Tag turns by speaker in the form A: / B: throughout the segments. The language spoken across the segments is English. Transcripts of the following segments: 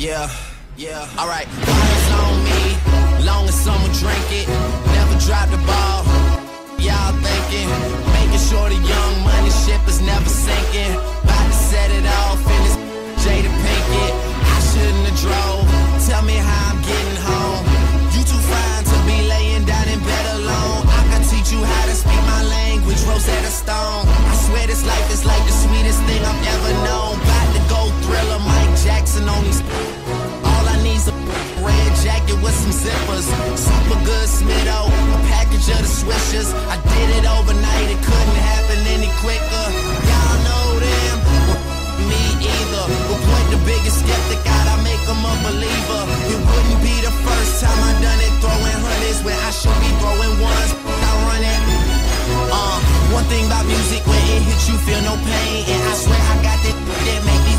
A: Yeah, yeah. Alright, bottles on me, long as someone drink it. Never drop the ball. Y'all thinking, making sure the young money ship is never sinking. About to set it off in this Jada Pinkett. I shouldn't have drove. Tell me how I'm getting home. You too fine to be laying down in bed alone. I can teach you how to speak my language, Rosetta Stone. I swear this life is like the sweetest zippers. Super good Smitto, a package of the swishers. I did it overnight, it couldn't happen any quicker. Y'all know them, me either. But point the biggest skeptic out, I make them a believer. It wouldn't be the first time I done it, throwing hundreds when I should be throwing ones. I run it. Uh, one thing about music, when it hits you, feel no pain. And I swear I got that that make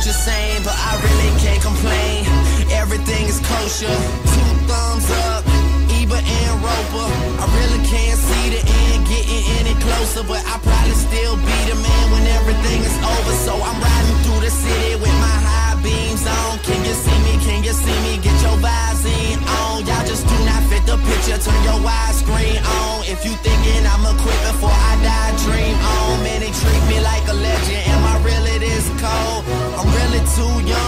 A: I'm just saying, but I really can't complain. Everything is kosher. Two thumbs up, Eba and Roper. I really can't see the end getting any closer, but I probably still be the man when everything is over. So I'm riding through the city with my high beams on. Can you see me? Can you see me? Get your vibes in on. Y'all just do not fit the picture. Turn your widescreen on if you think. too young.